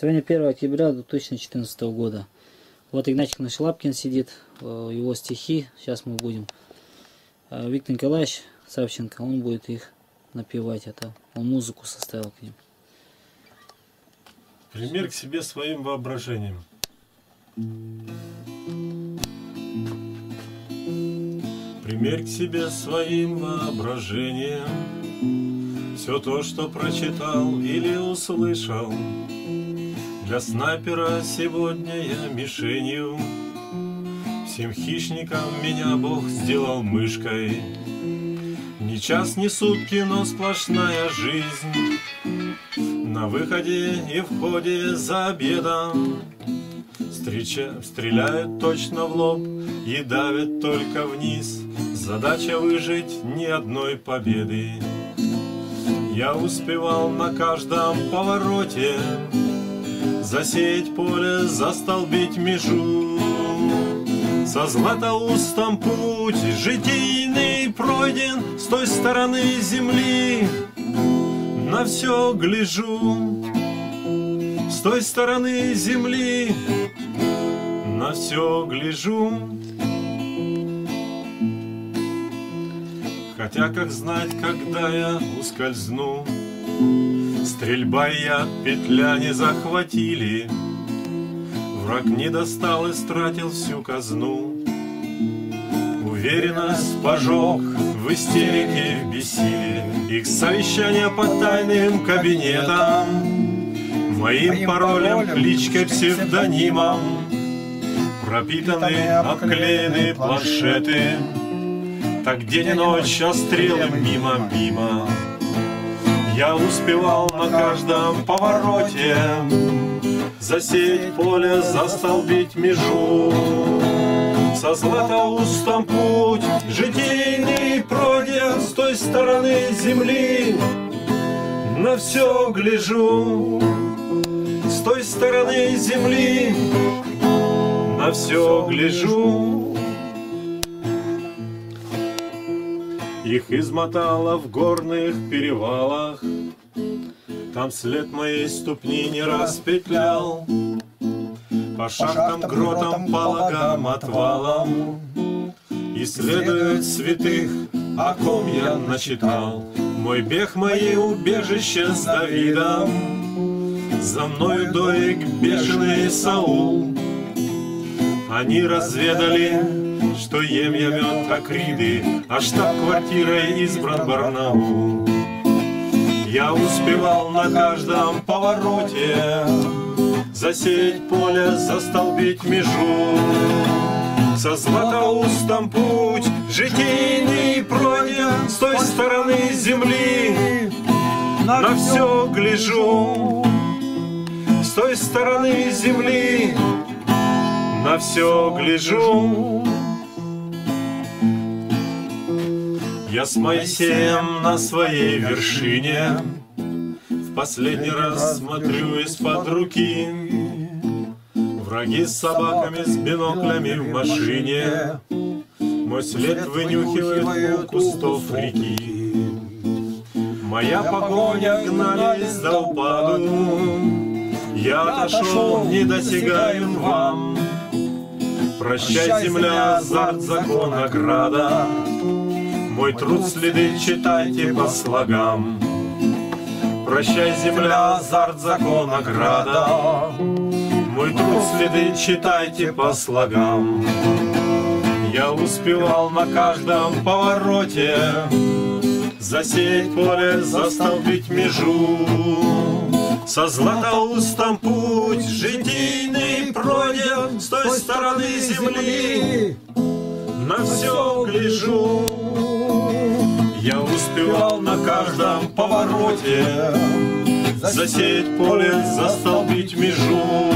Сегодня 1 октября 2014 года. Вот Игнатик Нашелапкин сидит, э, его стихи. Сейчас мы будем. Э, Виктор Николаевич Савченко, он будет их напевать. Это он музыку составил к ним. Пример к себе своим воображением. Пример к себе своим воображением Все то, что прочитал или услышал Для снайпера сегодня я мишенью. Всем хищникам меня Бог сделал мышкой. Ни час, ни сутки, но сплошная жизнь. На выходе и входе за обедом. Встреча, стреляют точно в лоб и давят только вниз. Задача выжить ни одной победы. Я успевал на каждом повороте Засеять поле, застолбить межу. Со златоустом путь житийный пройден С той стороны земли на все гляжу. С той стороны земли на все гляжу. Хотя как знать, когда я ускользну, Стрельба и яд петля не захватили, Враг не достал и стратил всю казну. Уверенность пожег в истерике, в бессилии, Их совещание по тайным кабинетам, Моим паролем, кличкой, псевдонимом. Пропитаны, обклеены планшеты. Так день и ночь, а стрелы мимо-мимо Я успевал на каждом повороте Засеять поле, застолбить межу. Со златоустом путь житейный пройден С той стороны земли. На все гляжу С той стороны земли. На все гляжу. Их измотало в горных перевалах, Там след моей ступни не раз петлял. По шахтам, гротам, пологам, отвалам Исследуют святых, о ком я начитал. Мой бег, мои убежище с Давидом, За мною доек бешеный Саул. Они разведали, что ем я мед акриды, А штаб-квартирой избран Барнаул. Я успевал на каждом повороте Засеять поле, застолбить межу. Со златоустом путь житейный пройден С той стороны земли на все гляжу. С той стороны земли на все гляжу. Я с Моисеем на своей вершине. В последний раз смотрю из-под руки. Враги с собаками, с биноклями в машине. Мой след вынюхивает у кустов реки. Моя погоня гнались до упаду. Я отошел, недосягаем вам. Прощай, земля, азарт, закон, награда Мой труд следы читайте по слогам. Прощай, земля, азарт, закон, награда Мой труд следы читайте по слогам. Я успевал на каждом повороте Засеять поле, застолбить межу. Со златоустом путь житийный пройден С той стороны земли. На все гляжу успевал на каждом повороте. Засеять поле, застолбить межу.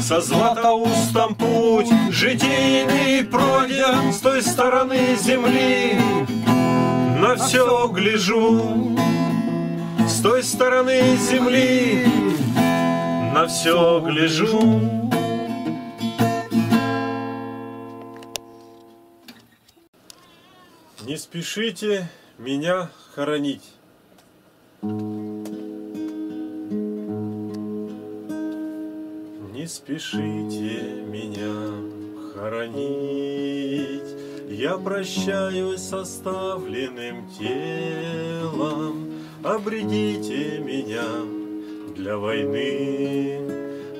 Со златоустом путь житийный пройден С той стороны земли. На все гляжу. С той стороны земли. На все гляжу. Не спешите меня хоронить. спешите меня хоронить, Я прощаюсь с оставленным телом, Обредите меня для войны,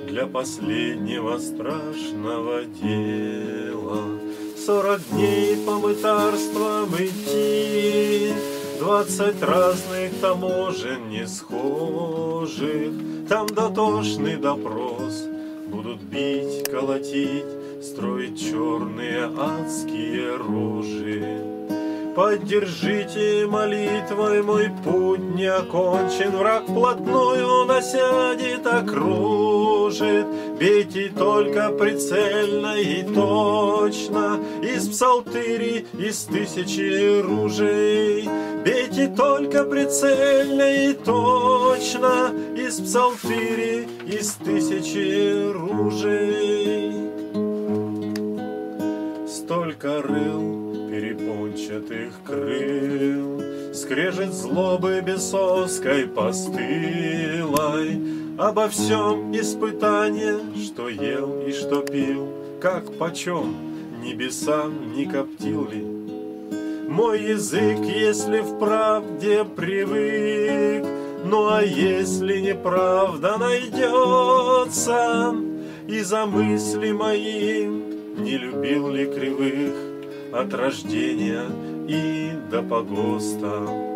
Для последнего страшного дела. Сорок дней по мытарствам идти, Двадцать разных таможен не схожих, Там дотошный допрос, Будут бить, колотить, Строить черные адские рожи. Поддержите молитвой мой путь не окончен, Враг вплотную насядет, окружит. Бейте только прицельно и точно, Из псалтыри, из тысячи ружей. Бейте только прицельно и точно, Из псалтыри, из тысячи ружей. Столько рыл перепончатых крыл, Скрежет злобы бесовской постылой, Обо всем испытание, что ел и что пил, Как почем небесам не коптил ли. Мой язык, если в правде привык, Ну а если неправда найдется, И за мысли мои не любил ли кривых От рождения и до погоста.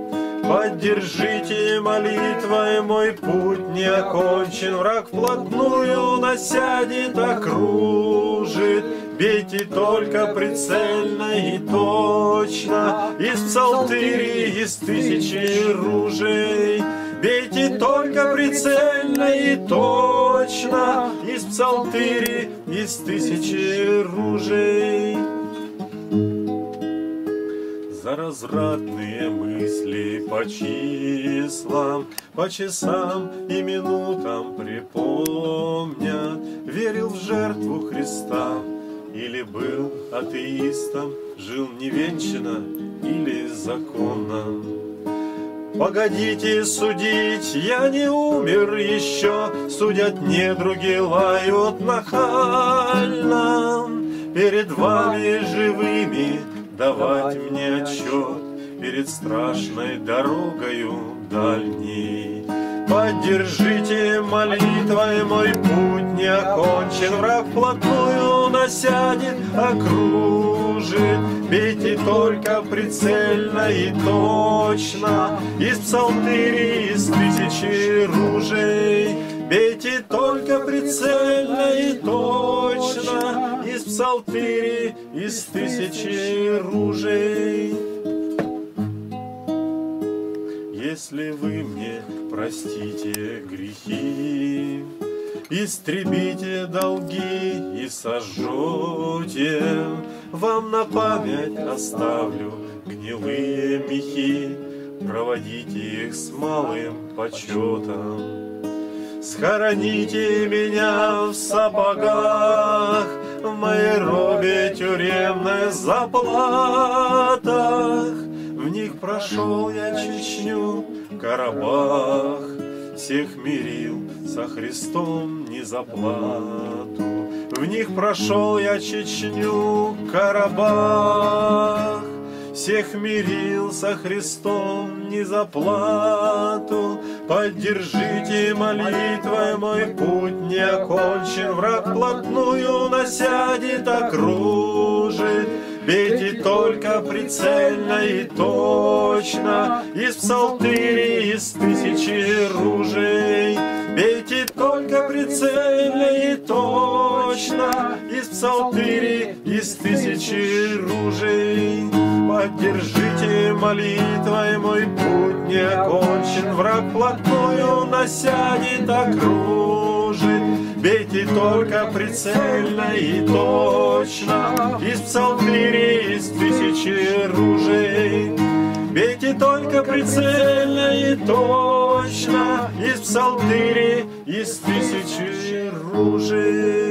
Поддержите молитвой мой путь не окончен, Враг вплотную насядет, окружит. Бейте только прицельно и точно, Из псалтыри, из тысячи ружей. Бейте только прицельно и точно, Из псалтыри, из тысячи ружей за развратные мысли по числам, по часам и минутам припомнят. Верил в жертву Христа или был атеистом, жил невенчано или законно. Погодите судить, я не умер еще, Судят недруги, лают нахально. Перед вами живыми давать мне отчет перед страшной дорогою дальней. Поддержите молитвой мой путь не окончен, враг вплотную насядет, окружит. Бейте только прицельно и точно, из псалтыри, из тысячи ружей. Бейте только прицельно и точно, из псалтыри, из тысячи ружей. Если вы мне простите грехи, Истребите долги и сожжете, Вам на память оставлю гнилые мехи, Проводите их с малым почетом. Схороните меня в сапогах, В моей робе тюремной заплатах. В них прошел я Чечню, Карабах, Всех мирил со Христом не за плату. В них прошел я Чечню, Карабах, всех мирил со Христом не за плату. Поддержите молитвой мой путь не окончен, Враг вплотную насядет, окружит. Бейте только прицельно и точно, Из псалтыри, из тысячи ружей. Бейте только прицельно и точно, Из псалтыри, из тысячи ружей. Поддержите молитвой мой путь не окончен, Враг вплотную насядет, окружит. Бейте только прицельно и точно, Из псалтыри, из тысячи ружей. Бейте только прицельно и точно, Из псалтыри, из тысячи ружей.